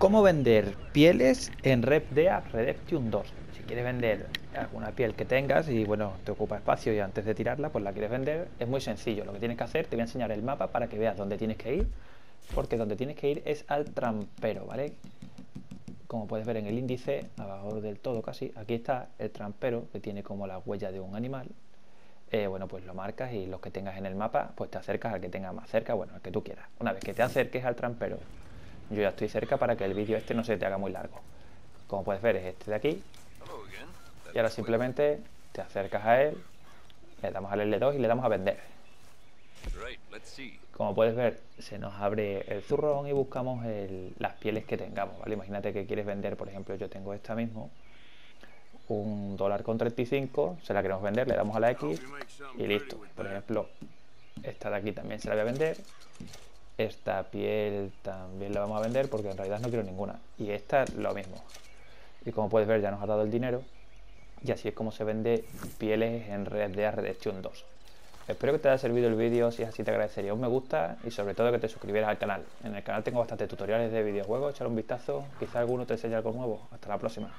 ¿Cómo vender pieles en RepDea Redemption 2? Si quieres vender alguna piel que tengas y bueno, te ocupa espacio y antes de tirarla, pues la quieres vender, es muy sencillo. Lo que tienes que hacer, te voy a enseñar el mapa para que veas dónde tienes que ir, porque donde tienes que ir es al trampero, ¿vale? Como puedes ver en el índice, abajo del todo casi, aquí está el trampero que tiene como la huella de un animal. Eh, bueno, pues lo marcas y los que tengas en el mapa, pues te acercas al que tenga más cerca, bueno, al que tú quieras. Una vez que te acerques al trampero yo ya estoy cerca para que el vídeo este no se te haga muy largo. Como puedes ver es este de aquí. Y ahora simplemente te acercas a él, le damos al L2 y le damos a vender. Como puedes ver, se nos abre el zurrón y buscamos las pieles que tengamos, ¿vale? Imagínate que quieres vender, por ejemplo, yo tengo esta mismo, un dólar con 35, se la queremos vender, le damos a la X y listo. Por ejemplo, esta de aquí también se la voy a vender esta piel también la vamos a vender porque en realidad no quiero ninguna. Y esta lo mismo. Y como puedes ver ya nos ha dado el dinero. Y así es como se vende pieles en Red de Redemption 2. Espero que te haya servido el vídeo, si es así te agradecería un me gusta y sobre todo que te suscribieras al canal. En el canal tengo bastantes tutoriales de videojuegos, echar un vistazo, quizá alguno te enseñe algo nuevo. Hasta la próxima.